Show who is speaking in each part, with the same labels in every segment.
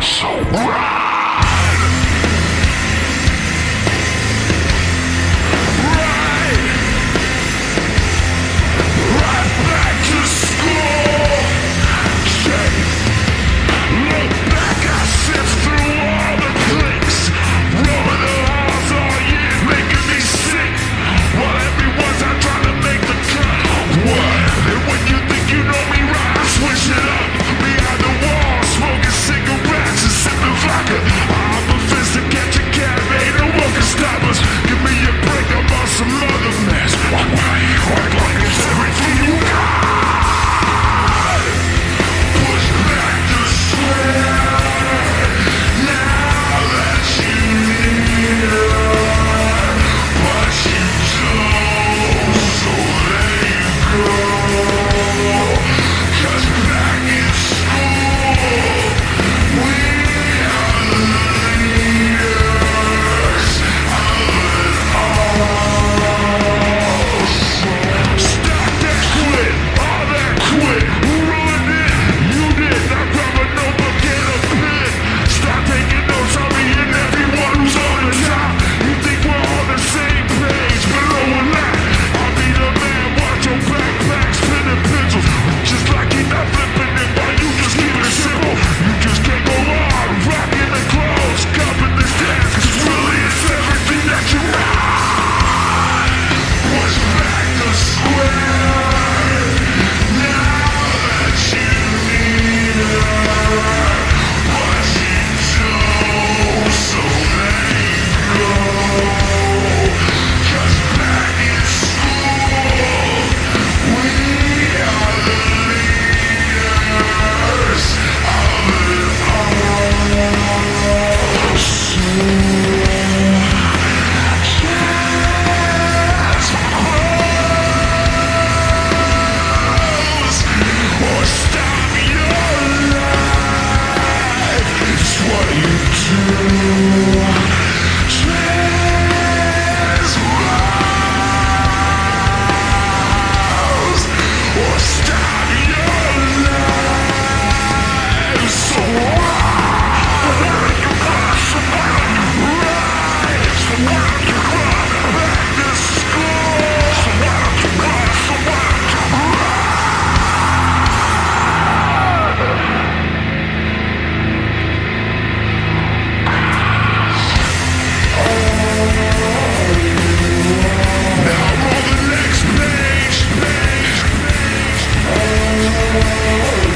Speaker 1: So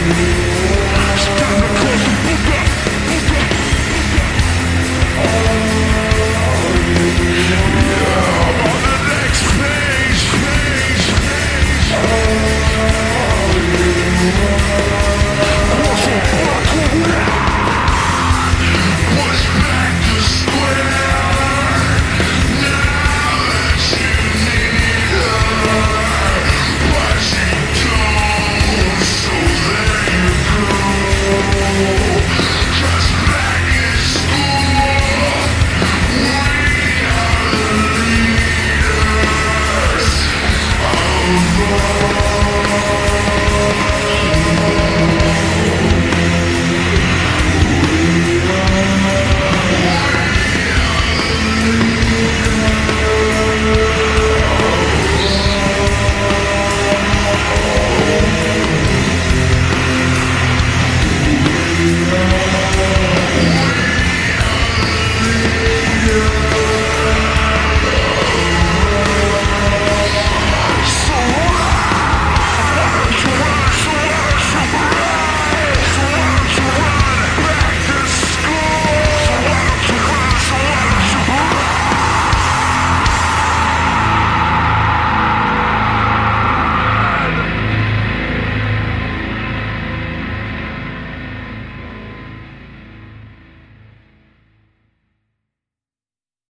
Speaker 1: you.